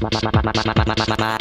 my, my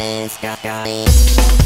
Sky, got sky.